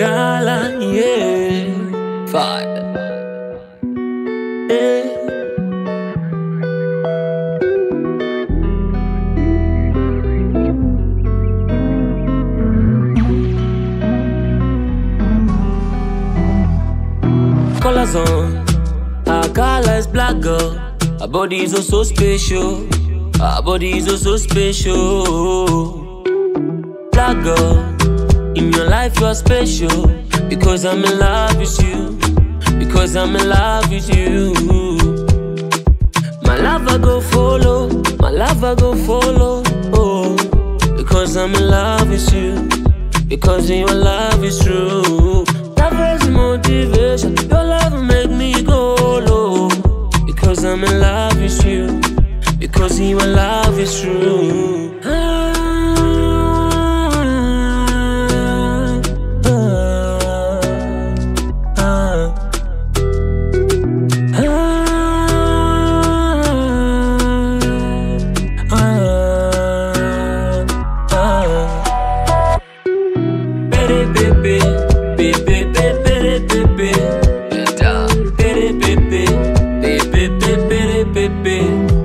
Magala, yeah. Eh. Father. Yeah. Colors on, our color is black girl. Our bodies is oh so special. Our bodies is oh so special. Black girl, in your life you are special. Because I'm in love with you. Because I'm in love with you. My lover go follow, my lover go follow. Oh, because I'm in love with you. Because your love is true. Love is motivation. Your love make me go low. Because I'm in love with you. Because your love is true.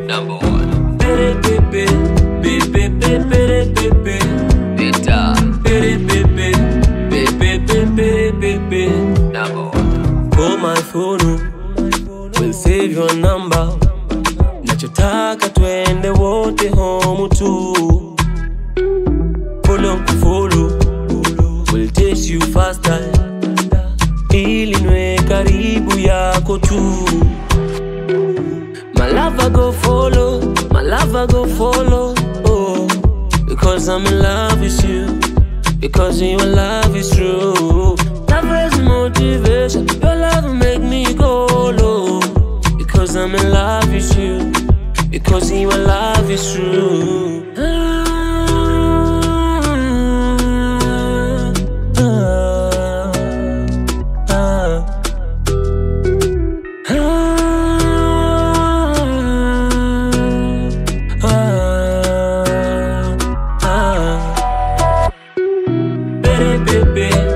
Number one. Number one. Call my phone, will save your number. Nachotaka twende wote home tu. Follow follow, will taste you faster. Ili nwe karibu yako tu. Lover go follow, my lover go follow. Oh, because I'm in love with you. Because your love is true. Love is motivation. Your love make me go low. Because I'm in love with you. Because your love is true. baby.